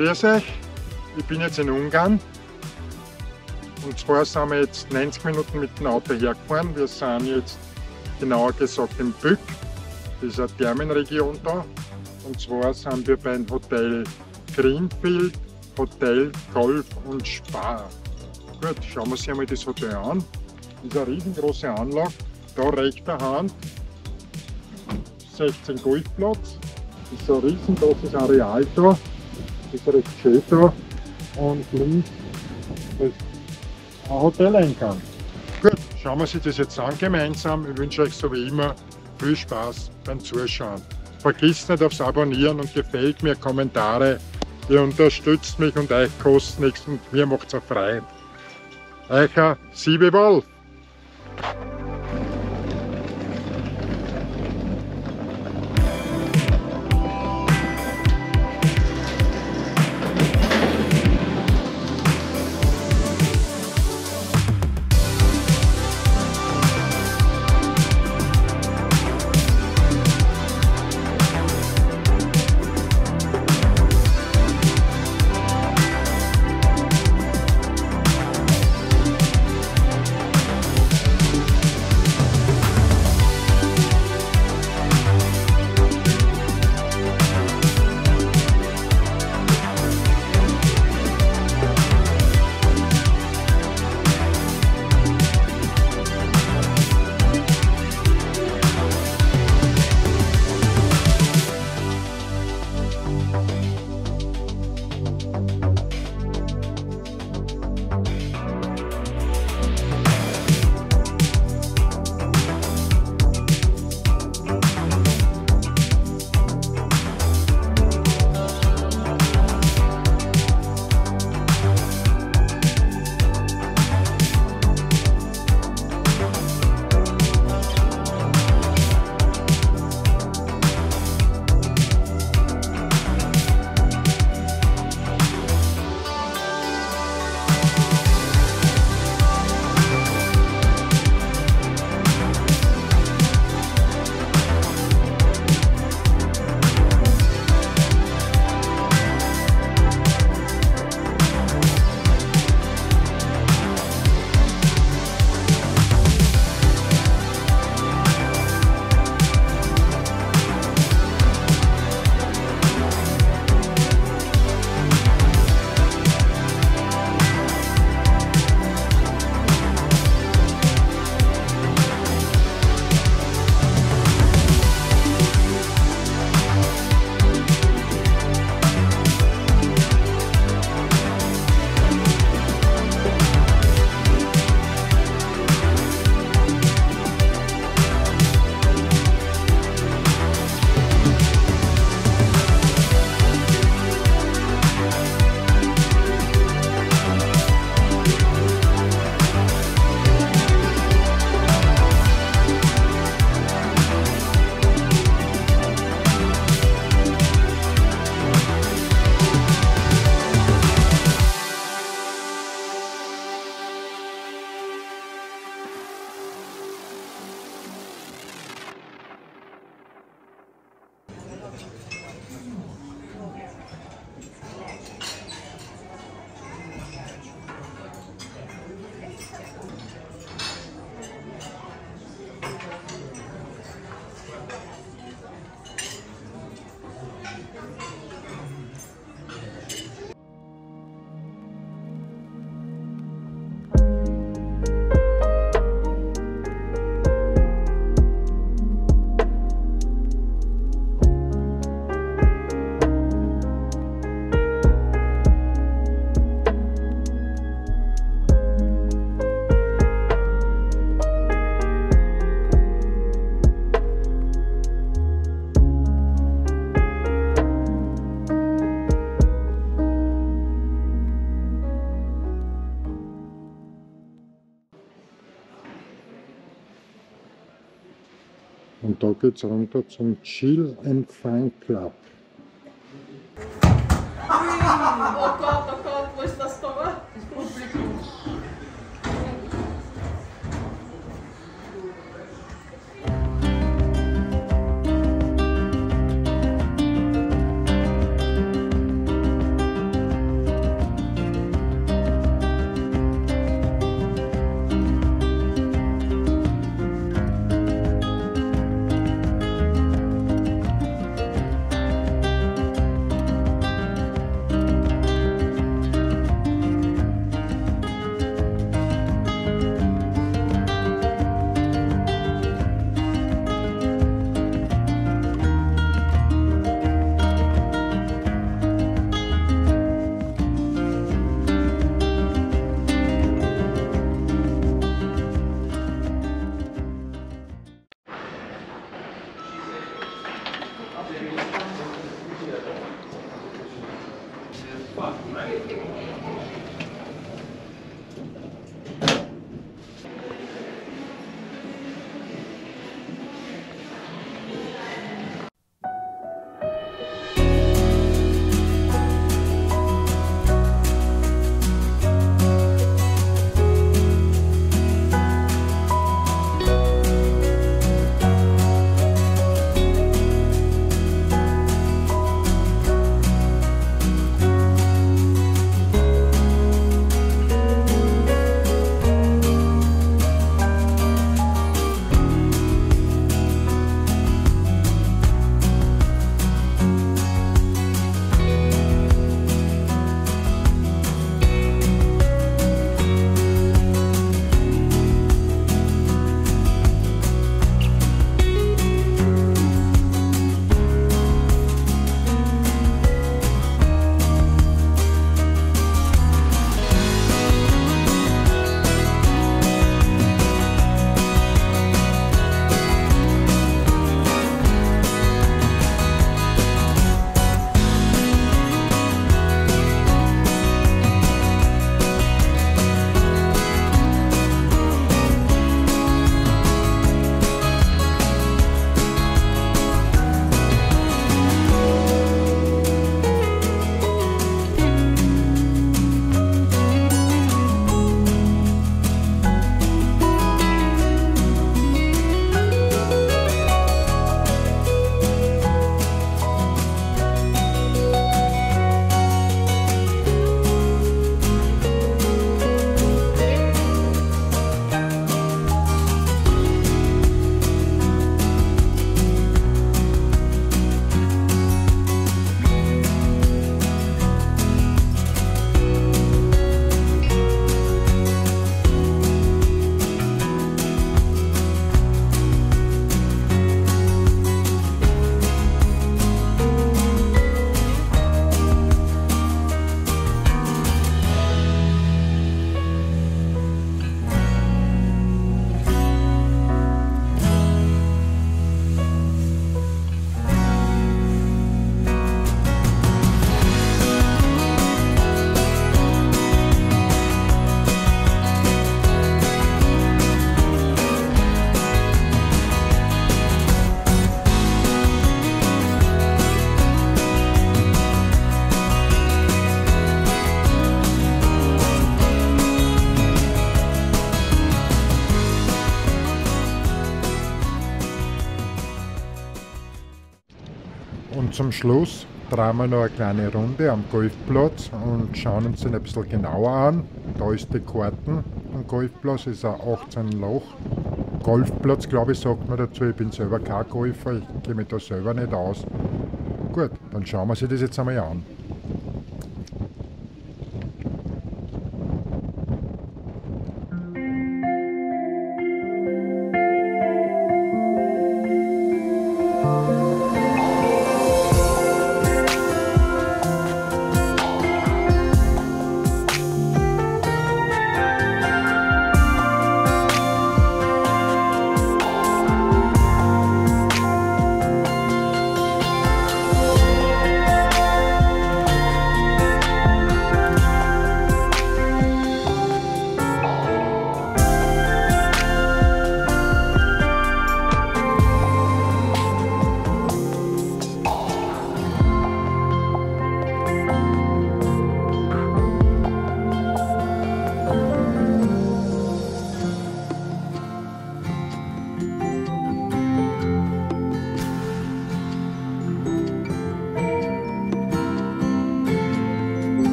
Grüß ich bin jetzt in Ungarn. Und zwar sind wir jetzt 90 Minuten mit dem Auto hergefahren. Wir sind jetzt genauer gesagt in Bück. Das ist eine Thermenregion da. Und zwar sind wir beim Hotel Greenfield, Hotel Golf und Spa. Gut, schauen wir uns einmal das Hotel an. Das ist eine riesengroße Anlage. Da rechter Hand 16 Golfplatz. Das ist ein riesengroßes Areal da. Das ist recht schön da. Und links ein Hoteleingang. Gut, schauen wir uns das jetzt an gemeinsam. Ich wünsche euch so wie immer viel Spaß beim Zuschauen. Vergisst nicht aufs Abonnieren und gefällt mir Kommentare. Ihr unterstützt mich und euch kostet nichts und mir macht es auch frei. Eucher Siebe Wolf. Und da geht es runter zum Chill and Fun Club. は、い。Und zum Schluss drehen wir noch eine kleine Runde am Golfplatz und schauen uns den ein bisschen genauer an. Da ist die Karten am Golfplatz, ist ein 18 Loch. Golfplatz, glaube ich, sagt man dazu. Ich bin selber kein Golfer, ich kenne mich da selber nicht aus. Gut, dann schauen wir sich das jetzt einmal an.